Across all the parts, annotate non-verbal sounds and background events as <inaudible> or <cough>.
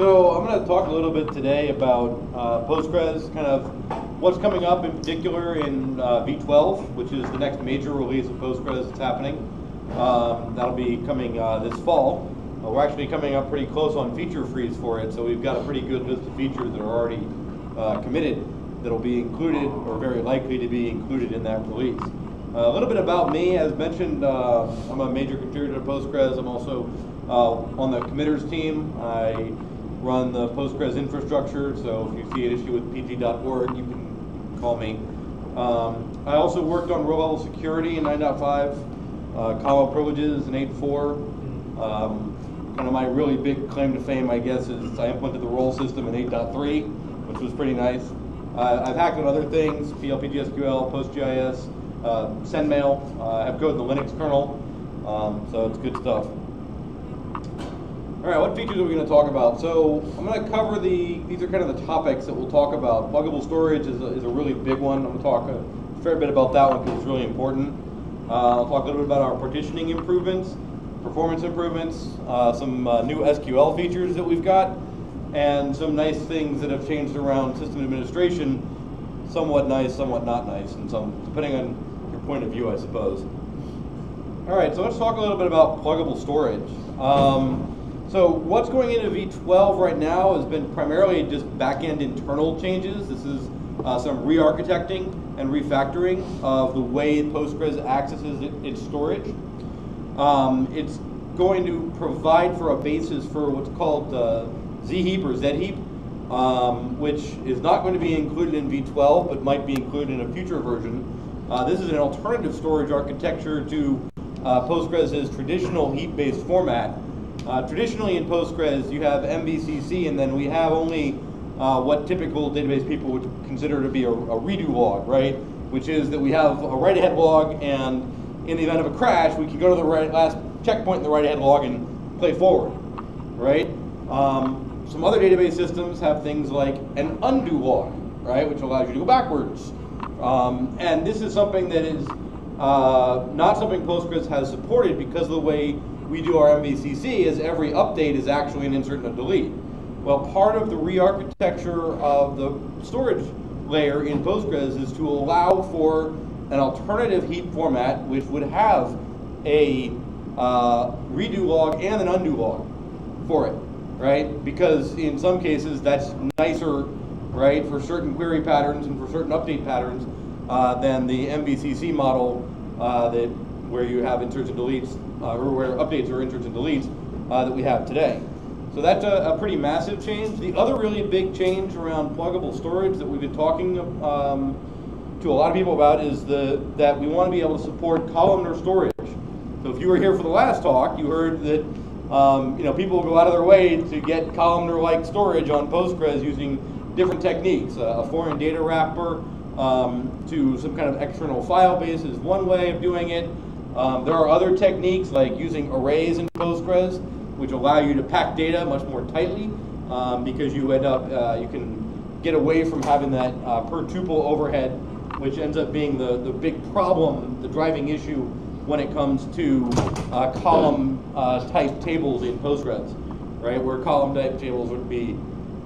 So I'm going to talk a little bit today about uh, Postgres, kind of what's coming up in particular in uh, V12, which is the next major release of Postgres that's happening. Um, that'll be coming uh, this fall. Uh, we're actually coming up pretty close on feature freeze for it, so we've got a pretty good list of features that are already uh, committed that'll be included or very likely to be included in that release. Uh, a little bit about me, as mentioned, I'm a major contributor to Postgres. I'm also on the committers team. I run the Postgres infrastructure, so if you see an issue with pg.org, you can call me. Um, I also worked on row level security in 9.5, uh, column privileges in 8.4. Um, kind of my really big claim to fame, I guess, is I implemented the role system in 8.3, which was pretty nice. Uh, I've hacked on other things, PLPGSQL, PostGIS, uh, SendMail. Uh, I have code in the Linux kernel, um, so it's good stuff. All right, what features are we going to talk about? So I'm going to cover the, these are kind of the topics that we'll talk about. Pluggable storage is a, is a really big one. I'm going to talk a fair bit about that one because it's really important. Uh, I'll talk a little bit about our partitioning improvements, performance improvements, uh, some uh, new SQL features that we've got, and some nice things that have changed around system administration. Somewhat nice, somewhat not nice, and some depending on your point of view, I suppose. All right, so let's talk a little bit about pluggable storage. Um, so what's going into V12 right now has been primarily just back-end internal changes. This is uh, some re-architecting and refactoring of the way Postgres accesses its storage. Um, it's going to provide for a basis for what's called uh, zheap or zheap, um, which is not going to be included in V12, but might be included in a future version. Uh, this is an alternative storage architecture to uh, Postgres' traditional heap-based format, uh, traditionally in Postgres, you have MVCC, and then we have only uh, what typical database people would consider to be a, a, redo log, right? Which is that we have a write-ahead log, and in the event of a crash, we can go to the right, last checkpoint in the write-ahead log and play forward, right? Um, some other database systems have things like an undo log, right, which allows you to go backwards. Um, and this is something that is uh, not something Postgres has supported because of the way we do our MVCC is every update is actually an insert and a delete. Well, part of the re-architecture of the storage layer in Postgres is to allow for an alternative heap format which would have a uh, redo log and an undo log for it, right? Because in some cases that's nicer, right, for certain query patterns and for certain update patterns uh, than the MVCC model uh, that where you have inserts and deletes or where updates are inserts and deletes uh, that we have today. So that's a, a, pretty massive change. The other really big change around pluggable storage that we've been talking um, to a lot of people about is the that we want to be able to support columnar storage. So if you were here for the last talk, you heard that um, you know people go out of their way to get columnar-like storage on Postgres using different techniques. Uh, a foreign data wrapper um, to some kind of external file base is one way of doing it. Um, there are other techniques like using arrays in Postgres, which allow you to pack data much more tightly um, because you end up, uh, you can get away from having that uh, per tuple overhead, which ends up being the, the big problem, the driving issue when it comes to uh, column uh, type tables in Postgres, right? Where column type tables would be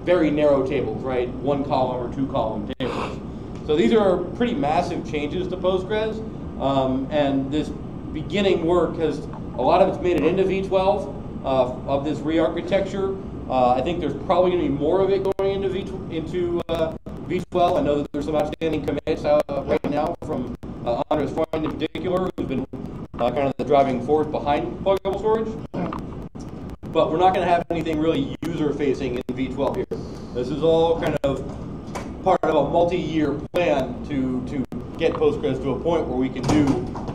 very narrow tables, right? One column or two column tables. So these are pretty massive changes to Postgres. Um, and this beginning work has, a lot of it's made it into V12 uh, of this re-architecture. Uh, I think there's probably going to be more of it going into, v into uh, V12. I know that there's some outstanding commits uh, right now from uh, Andres Freund in particular, who's been uh, kind of the driving force behind pluggable storage. But we're not going to have anything really user-facing in V12 here. This is all kind of part of a multi-year plan to, to get Postgres to a point where we can do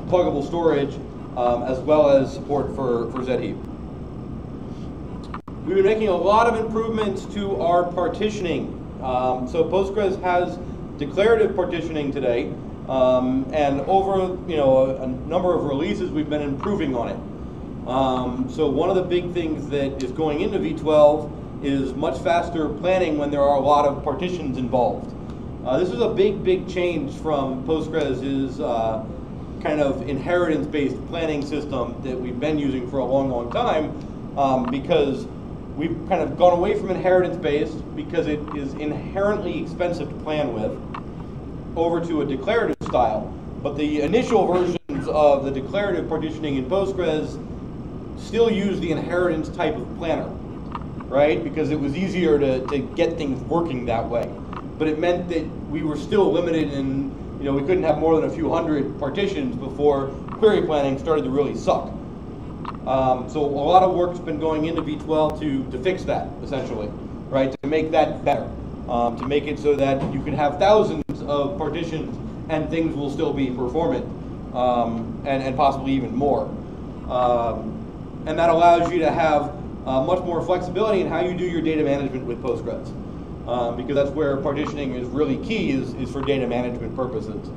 pluggable storage um, as well as support for, for zheap. We've been making a lot of improvements to our partitioning. Um, so Postgres has declarative partitioning today, um, and over you know a, a, number of releases, we've been improving on it. Um, so one of the big things that is going into V12 is much faster planning when there are a lot of partitions involved. Uh, this is a big, big change from Postgres' uh, kind of inheritance-based planning system that we've been using for a long, long time um, because we've kind of gone away from inheritance based because it is inherently expensive to plan with over to a declarative style. But the initial versions of the declarative partitioning in Postgres still use the inheritance type of planner, right? Because it was easier to, to get things working that way. But it meant that we were still limited in, you know, we couldn't have more than a few hundred partitions before query planning started to really suck. Um, so a lot of work's been going into V12 to, to fix that, essentially, right? To make that better, um, to make it so that you can have thousands of partitions and things will still be performant, um, and, and possibly even more. Um, and that allows you to have uh, much more flexibility in how you do your data management with Postgres. Um, because that's where partitioning is really key, is, is for data management purposes.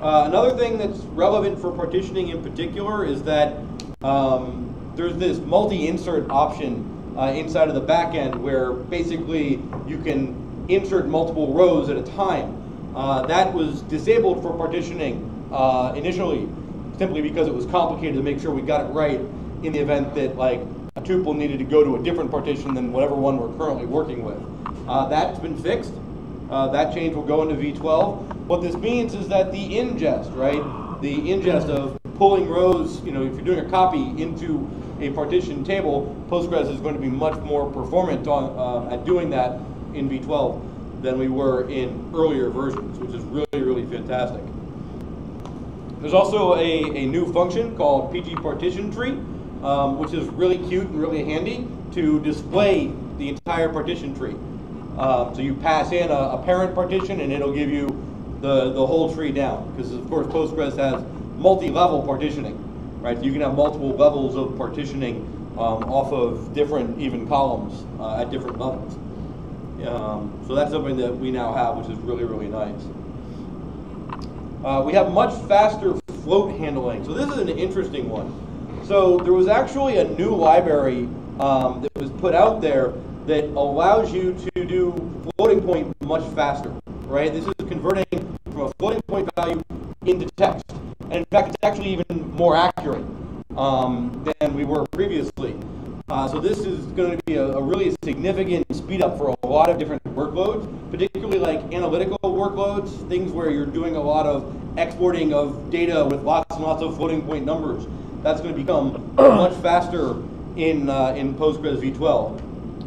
Uh, another thing that's relevant for partitioning in particular is that um, there's this multi-insert option uh, inside of the backend where basically you can insert multiple rows at a time. Uh, that was disabled for partitioning uh, initially, simply because it was complicated to make sure we got it right in the event that like a tuple needed to go to a different partition than whatever one we're currently working with. Uh, that's been fixed. Uh, that change will go into V12. What this means is that the ingest, right, the ingest of pulling rows, you know, if you're doing a copy into a partition table, Postgres is going to be much more performant on, uh, at doing that in V12 than we were in earlier versions, which is really, really fantastic. There's also a, a new function called PG partition tree, um, which is really cute and really handy to display the entire partition tree. Um, so you pass in a, a, parent partition and it'll give you the, the whole tree down. Because of course Postgres has multi-level partitioning, right? You can have multiple levels of partitioning um, off of different even columns uh, at different levels. Um, so that's something that we now have, which is really, really nice. Uh, we have much faster float handling. So this is an interesting one. So there was actually a new library um, that was put out there that allows you to do floating point much faster, right? This is converting from a floating point value into text. And in fact, it's actually even more accurate um, than we were previously. Uh, so this is going to be a, a, really significant speed up for a lot of different workloads, particularly like analytical workloads, things where you're doing a lot of exporting of data with lots and lots of floating point numbers. That's going to become <coughs> much faster in, uh, in Postgres v12.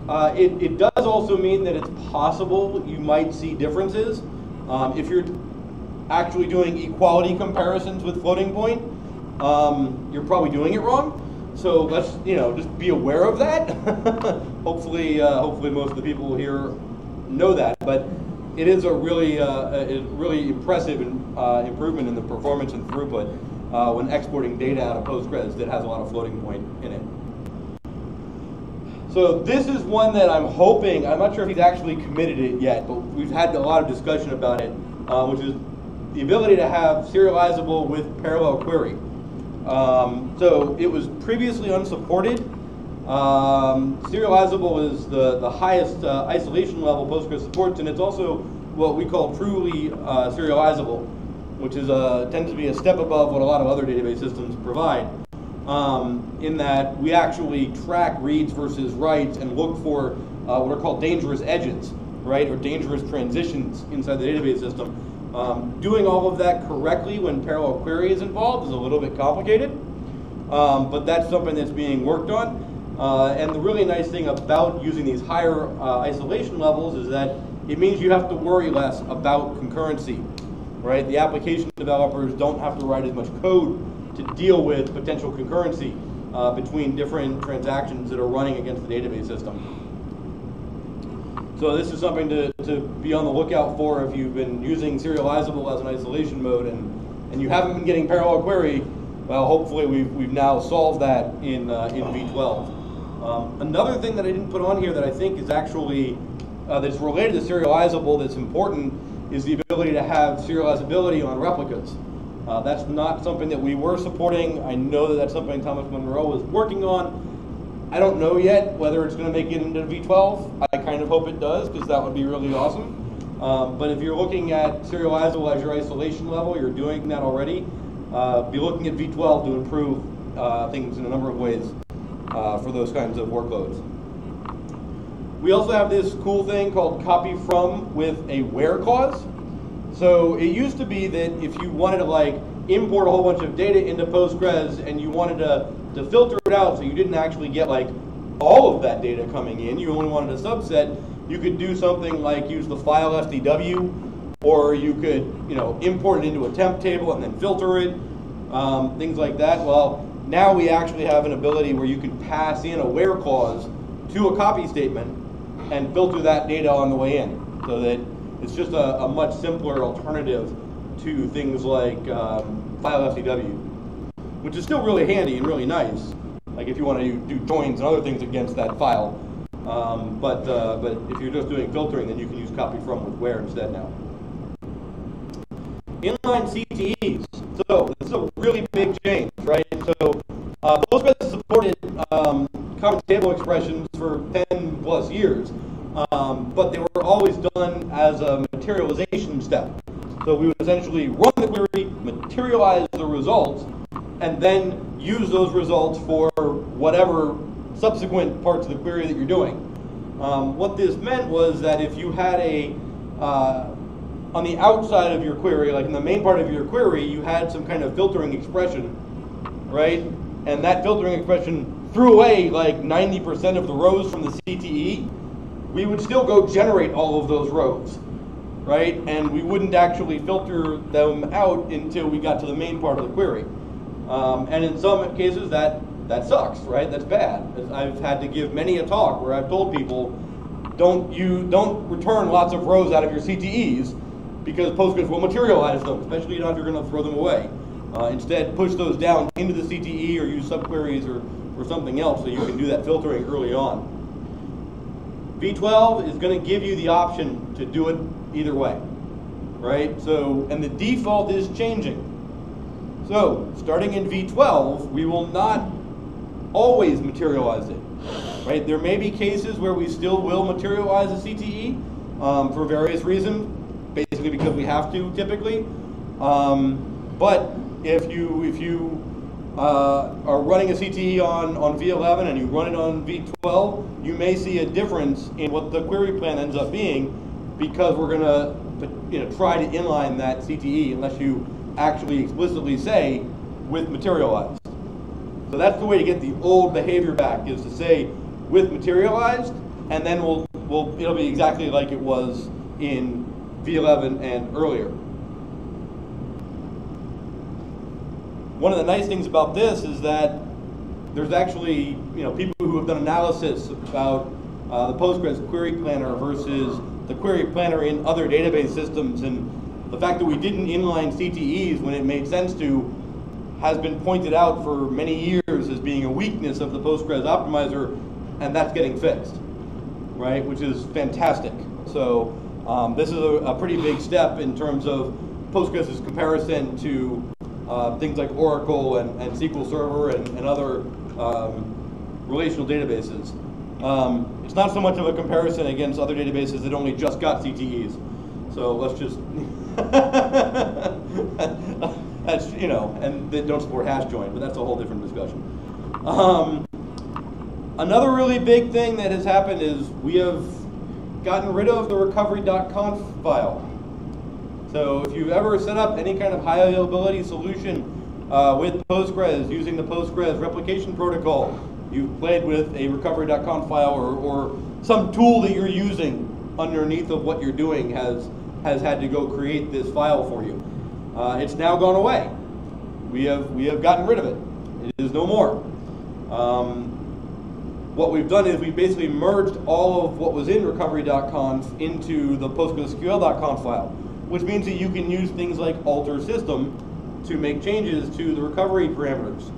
Uh, it, it, does also mean that it's possible you might see differences. Um, if you're actually doing equality comparisons with floating point, um, you're probably doing it wrong. So let's, you know, just be aware of that. <laughs> hopefully, uh, hopefully most of the people here know that. But it is a really, uh, a really impressive uh, improvement in the performance and throughput uh, when exporting data out of Postgres that has a lot of floating point in it. So this is one that I'm hoping, I'm not sure if he's actually committed it yet, but we've had a lot of discussion about it, uh, which is the ability to have serializable with parallel query. Um, so it was previously unsupported. Um, serializable is the, the highest uh, isolation level Postgres supports, and it's also what we call truly uh, serializable, which is a, tends to be a step above what a lot of other database systems provide. Um, in that we actually track reads versus writes and look for uh, what are called dangerous edges, right, or dangerous transitions inside the database system. Um, doing all of that correctly when parallel query is involved is a little bit complicated, um, but that's something that's being worked on. Uh, and the really nice thing about using these higher uh, isolation levels is that it means you have to worry less about concurrency, right? The application developers don't have to write as much code to deal with potential concurrency uh, between different transactions that are running against the database system. So this is something to, to be on the lookout for if you've been using serializable as an isolation mode and, and you haven't been getting parallel query, well, hopefully we've, we've now solved that in, uh, in V12. Um, another thing that I didn't put on here that I think is actually, uh, that's related to serializable that's important is the ability to have serializability on replicas. Uh, that's not something that we were supporting. I know that that's something Thomas Munro is working on. I don't know yet whether it's going to make it into V12. I kind of hope it does because that would be really awesome. Um, but if you're looking at serializable as your isolation level, you're doing that already. Uh, be looking at V12 to improve uh, things in a number of ways uh, for those kinds of workloads. We also have this cool thing called copy from with a where clause. So it used to be that if you wanted to like import a whole bunch of data into Postgres and you wanted to, to filter it out so you didn't actually get like all of that data coming in, you only wanted a subset, you could do something like use the file FDW or you could you know import it into a temp table and then filter it, um, things like that. Well, now we actually have an ability where you can pass in a where clause to a copy statement and filter that data on the way in so that it's just a, a much simpler alternative to things like um, file FDW, which is still really handy and really nice. Like if you want to do joins and other things against that file. Um, but uh, but if you're just doing filtering, then you can use copy from with where instead now. Inline CTEs. So this is a really big change, right? So uh, Postgres supported um, common table expressions for 10 plus years, um, but they were always done as a materialization step. So we would essentially run the query, materialize the results, and then use those results for whatever subsequent parts of the query that you're doing. Um, what this meant was that if you had a, uh, on the outside of your query, like in the main part of your query, you had some kind of filtering expression, right? And that filtering expression threw away like 90% of the rows from the CTE, we would still go generate all of those rows right? And we wouldn't actually filter them out until we got to the main part of the query. Um, and in some cases, that that sucks, right? That's bad. I've had to give many a talk where I've told people, don't you don't return lots of rows out of your CTEs because Postgres will materialize them, especially if you're going to throw them away. Uh, instead, push those down into the CTE or use subqueries or, or something else so you can do that filtering early on. V12 is going to give you the option to do it either way, right? So, and the default is changing. So, starting in V12, we will not always materialize it, right? There may be cases where we still will materialize a CTE um, for various reasons, basically because we have to typically. Um, but if you if you uh, are running a CTE on, on V11 and you run it on V12, you may see a difference in what the query plan ends up being because we're going to you know, try to inline that CTE unless you actually explicitly say with materialized. So that's the way to get the old behavior back is to say with materialized and then we'll, we'll, it'll be exactly like it was in V11 and earlier. One of the nice things about this is that there's actually you know people who have done analysis about uh, the Postgres query planner versus the query planner in other database systems. And the fact that we didn't inline CTEs when it made sense to has been pointed out for many years as being a weakness of the Postgres optimizer, and that's getting fixed, right? Which is fantastic. So um, this is a, a, pretty big step in terms of Postgres' comparison to uh, things like Oracle and, and SQL Server and, and other um, relational databases. Um, it's not so much of a comparison against other databases that only just got CTEs. So let's just, <laughs> that's, you know, and they don't support hash join, but that's a whole different discussion. Um, another really big thing that has happened is we have gotten rid of the recovery.conf file. So if you've ever set up any kind of high availability solution uh, with Postgres using the Postgres replication protocol, you've played with a recovery.conf file or, or some tool that you're using underneath of what you're doing has, has had to go create this file for you. Uh, it's now gone away. We have, we have gotten rid of it. It is no more. Um, what we've done is we've basically merged all of what was in recovery.conf into the postgresql.conf file, which means that you can use things like alter system to make changes to the recovery parameters.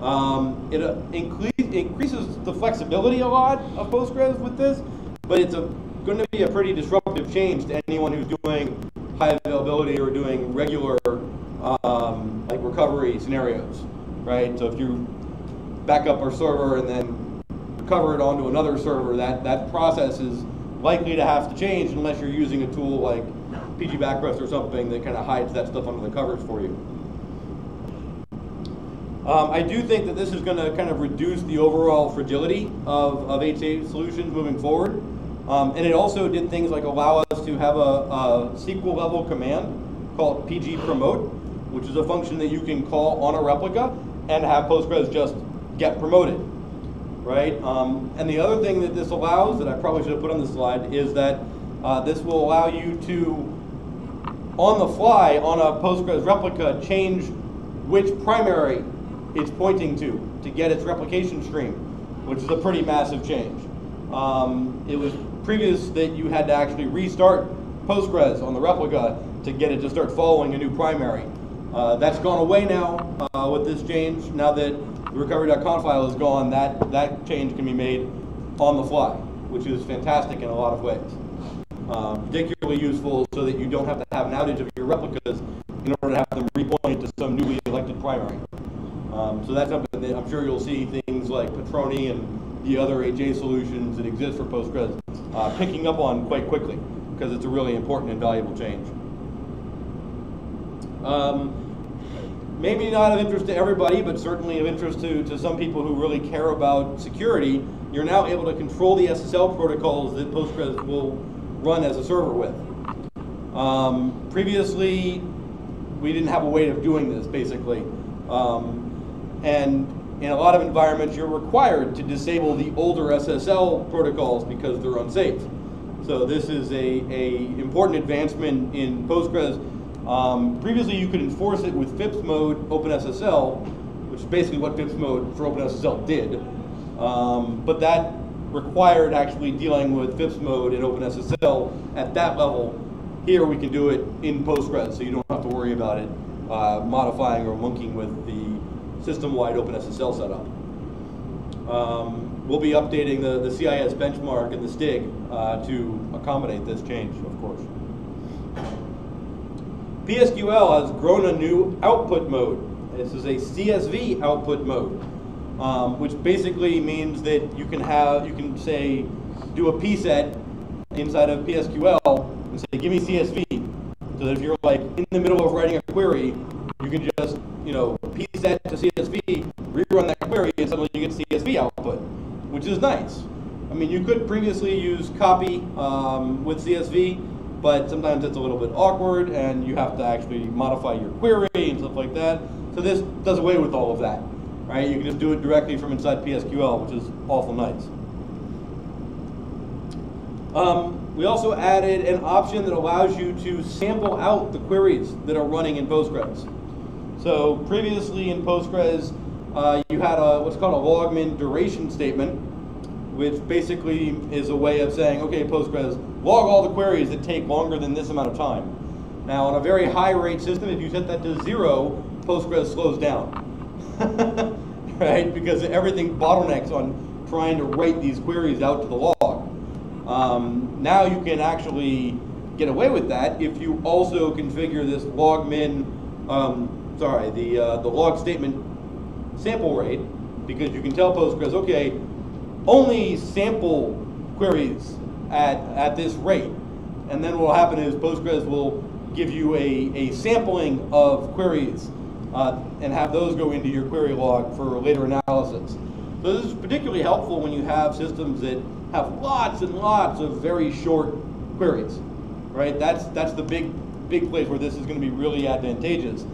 Um, it uh, increases the flexibility a lot of Postgres with this, but it's going to be a pretty disruptive change to anyone who's doing high availability or doing regular um, like recovery scenarios, right? So if you back up our server and then recover it onto another server, that, that process is likely to have to change unless you're using a tool like pgBackRest or something that kind of hides that stuff under the covers for you. Um, I do think that this is going to kind of reduce the overall fragility of, of HA solutions moving forward. Um, and it also did things like allow us to have a, a SQL level command called pg promote, which is a function that you can call on a replica and have Postgres just get promoted, right? Um, and the other thing that this allows, that I probably should have put on the slide, is that uh, this will allow you to, on the fly, on a Postgres replica, change which primary it's pointing to to get its replication stream, which is a pretty massive change. Um, it was previous that you had to actually restart Postgres on the replica to get it to start following a new primary. Uh, that's gone away now uh, with this change. Now that the recovery.conf file is gone, that, that change can be made on the fly, which is fantastic in a lot of ways. Uh, particularly useful so that you don't have to have an outage of your replicas in order to have them repoint to some newly elected primary. Um, so that's something that I'm sure you'll see things like Patroni and the other HA solutions that exist for Postgres uh, picking up on quite quickly because it's a really important and valuable change. Um, maybe not of interest to everybody, but certainly of interest to, to some people who really care about security, you're now able to control the SSL protocols that Postgres will run as a server with. Um, previously, we didn't have a way of doing this, basically. Um, and in a lot of environments, you're required to disable the older SSL protocols because they're unsafe. So this is a, a important advancement in Postgres. Um, previously, you could enforce it with FIPS mode OpenSSL, which is basically what FIPS mode for OpenSSL did. Um, but that required actually dealing with FIPS mode in OpenSSL at that level. Here we can do it in Postgres, so you don't have to worry about it uh, modifying or monkeying with the system-wide OpenSSL setup. Um, we'll be updating the, the CIS benchmark and the STIG uh, to accommodate this change, of course. PSQL has grown a new output mode. This is a CSV output mode, um, which basically means that you can have, you can say, do a pset inside of PSQL and say, give me CSV. So that if you're like in the middle of writing a query, you can just, you know, pset to CSV, rerun that query, and suddenly you get CSV output, which is nice. I mean, you could previously use copy um, with CSV, but sometimes it's a little bit awkward, and you have to actually modify your query and stuff like that. So this does away with all of that, right? You can just do it directly from inside PSQL, which is awful nice. Um, we also added an option that allows you to sample out the queries that are running in Postgres. So previously in Postgres, uh, you had a, what's called a logmin duration statement, which basically is a way of saying, okay, Postgres, log all the queries that take longer than this amount of time. Now, on a very high rate system, if you set that to zero, Postgres slows down. <laughs> <laughs> right? Because everything bottlenecks on trying to write these queries out to the log. Um, now you can actually get away with that if you also configure this logmin um, sorry, the, uh, the log statement sample rate, because you can tell Postgres, okay, only sample queries at, at this rate. And then what will happen is Postgres will give you a, a sampling of queries uh, and have those go into your query log for later analysis. So this is particularly helpful when you have systems that have lots and lots of very short queries, right? That's, that's the big, big place where this is going to be really advantageous.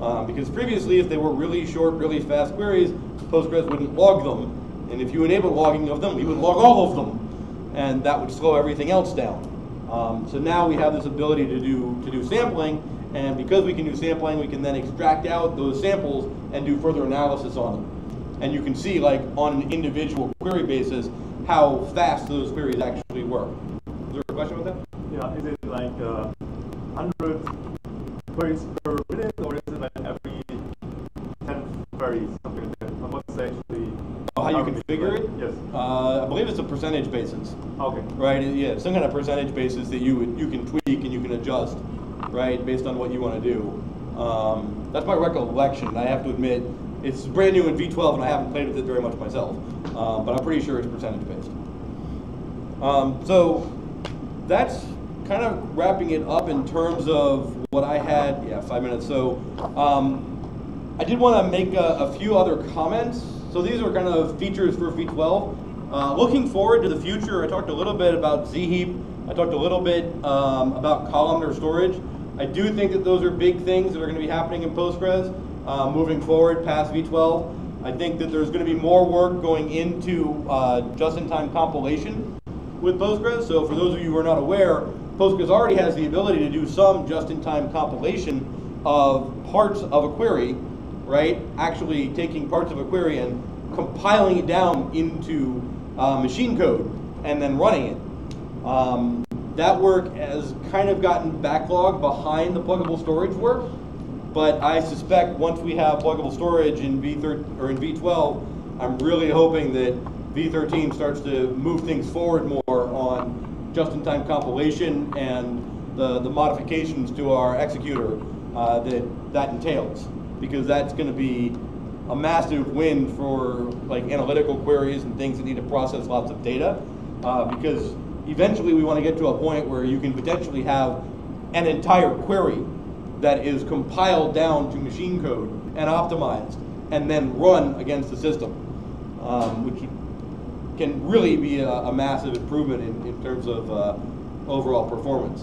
Um, because previously, if they were really short, really fast queries, Postgres wouldn't log them. And if you enable logging of them, we would log all of them. And that would slow everything else down. Um, so now we have this ability to do, to do sampling. And because we can do sampling, we can then extract out those samples and do further analysis on them. And you can see, like, on an individual query basis, how fast those queries actually work. Is there a question about that? Yeah, is it like uh, 100 queries per minute, or is it like every 10 queries, something like that? And what's actually... Oh, how you configure it? Yes. Uh, I believe it's a percentage basis. Okay. Right, yeah, some kind of percentage basis that you would, you can tweak and you can adjust, right, based on what you want to do. Um, that's my recollection. I have to admit, it's brand new in V12 and I haven't played with it very much myself, um, but I'm pretty sure it's percentage based. Um, so that's kind of wrapping it up in terms of what I had, yeah, five minutes. So um, I did want to make a, a few other comments. So these are kind of features for V12. Uh, looking forward to the future, I talked a little bit about zheap. I talked a little bit um, about columnar storage. I do think that those are big things that are going to be happening in Postgres uh, moving forward past V12. I think that there's going to be more work going into uh, just-in-time compilation with Postgres. So for those of you who are not aware, Postgres already has the ability to do some just-in-time compilation of parts of a query, right? Actually taking parts of a query and compiling it down into uh, machine code and then running it. Um, that work has kind of gotten backlogged behind the pluggable storage work, but I suspect once we have pluggable storage in V13 or in V12, I'm really hoping that V13 starts to move things forward more on just-in-time compilation and the, the modifications to our executor uh, that that entails, because that's going to be a massive win for like analytical queries and things that need to process lots of data, uh, because eventually we want to get to a point where you can potentially have an entire query that is compiled down to machine code and optimized and then run against the system, um, which can really be a, a massive improvement in, in terms of uh, overall performance.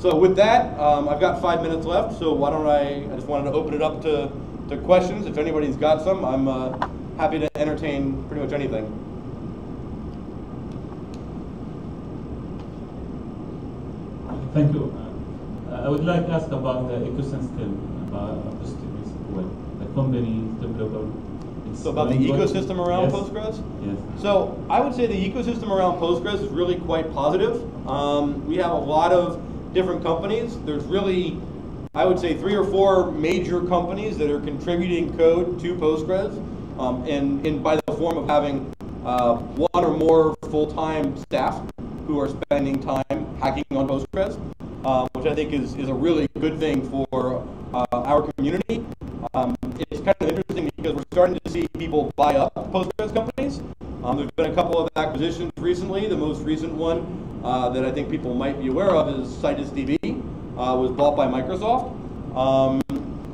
So with that, um, I've got five minutes left, so why don't I, I just wanted to open it up to, to questions. If anybody's got some, I'm uh, happy to entertain pretty much anything. Thank you. Uh, I would like to ask about the ecosystem about PostgreSQL, the company, developer. So about the ecosystem around Yes. Postgres? Yes. So I would say the ecosystem around Postgres is really quite positive. Um, we have a lot of different companies. There's really, I would say, three or four major companies that are contributing code to Postgres, um, and, and by the form of having uh, one or more full-time staff who are spending time hacking on Postgres, um, which I think is, is a really good thing for uh, our community. Um, it's kind of interesting because we're starting to see people buy up Postgres companies. Um, there's been a couple of acquisitions recently. The most recent one uh, that I think people might be aware of is CitusDB, uh, was bought by Microsoft. Um,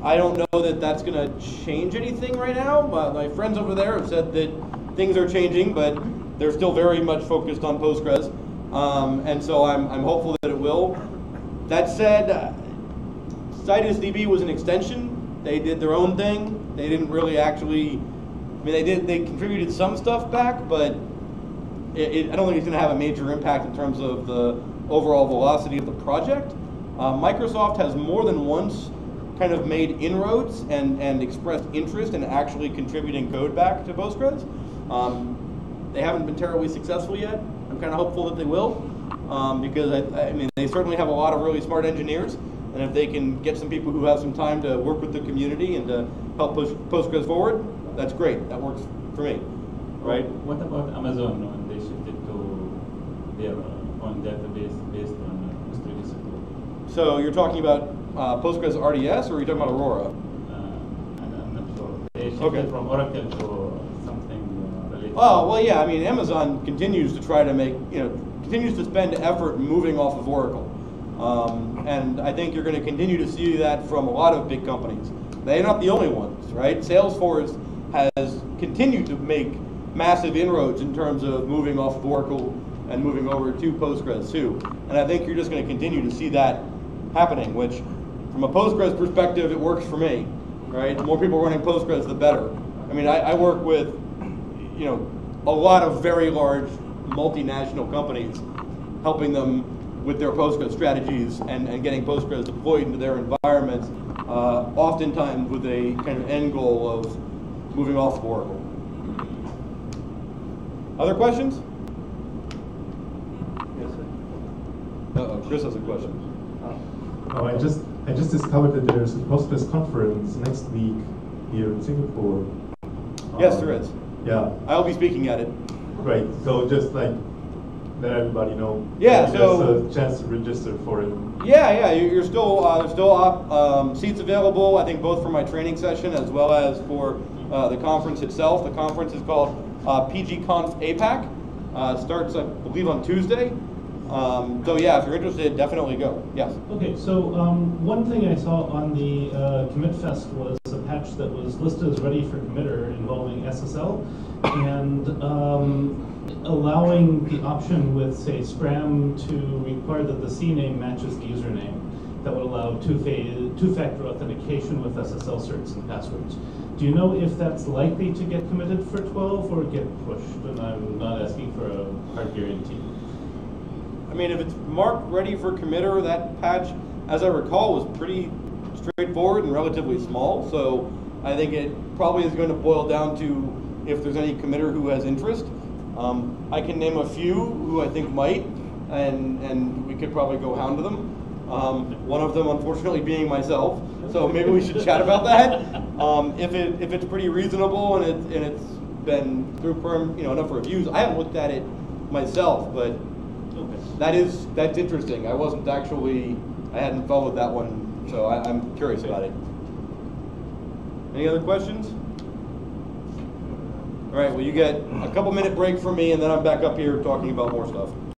I don't know that that's going to change anything right now. Uh, my friends over there have said that things are changing, but they're still very much focused on Postgres. Um, and so I'm, I'm hopeful that it will. That said, uh, CitusDB was an extension. They did their own thing. They didn't really actually. I mean, they did. They contributed some stuff back, but it, it, I don't think it's going to have a major impact in terms of the overall velocity of the project. Uh, Microsoft has more than once kind of made inroads and, and expressed interest in actually contributing code back to Postgres. Um, they haven't been terribly successful yet. Kind of hopeful that they will, um, because I, I mean they certainly have a lot of really smart engineers, and if they can get some people who have some time to work with the community and to help push Postgres forward, that's great. That works for me, right? What about Amazon when they shifted to their own database based on uh, PostgreSQL? So you're talking about uh, Postgres RDS, or are you talking about Aurora? Uh, I'm not sure. They shifted Okay. from Oracle to. Oh, well, yeah, I mean, Amazon continues to try to make, you know, continues to spend effort moving off of Oracle. Um, and I think you're going to continue to see that from a lot of big companies. They're not the only ones, right? Salesforce has continued to make massive inroads in terms of moving off of Oracle and moving over to Postgres too. And I think you're just going to continue to see that happening, which from a Postgres perspective, it works for me, right? The more people running Postgres, the better. I mean, I, I work with, you know, a lot of very large multinational companies, helping them with their Postgres strategies and, and getting Postgres deployed into their environments, uh, oftentimes with a kind of end goal of moving off of Oracle. Other questions? Yes. Uh-oh, Chris has a question. Oh, I just I just discovered that there's a Postgres conference next week here in Singapore. Yes, Um, there is. Yeah, I'll be speaking at it. great. So just like let everybody know. Yeah, There's so- a chance to register for it. Yeah, yeah, you- you're still, uh, there's still op- um, seats available, I think both for my training session as well as for uh, the conference itself. The conference is called uh, PGConf APAC. Uh, starts, I believe, on Tuesday. Um, so yeah, if you're interested, definitely go. Yes. Okay, so um, one thing I saw on the uh, Commit Fest was a patch that was listed as ready for committer involving SSL and um, allowing the option with, say, Scram to require that the CNAME matches the username. That would allow two-fa- two-factor authentication with SSL certs and passwords. Do you know if that's likely to get committed for 12 or get pushed? And I'm not asking for a hard guarantee. I mean, if it's marked ready for committer, that patch, as I recall, was pretty straightforward and relatively small. So I think it probably is going to boil down to if there's any committer who has interest. Um, I can name a few who I think might, and and we could probably go hound to them. Um, one of them, unfortunately, being myself. So maybe we should chat about that. Um, if it if it's pretty reasonable and it and it's been through perm, you know, enough reviews. I haven't looked at it myself, but that is that's interesting. I wasn't actually I hadn't followed that one, so I, I'm curious about it. Any other questions? All right. Well, you get a couple minute break from me, and then I'm back up here talking about more stuff.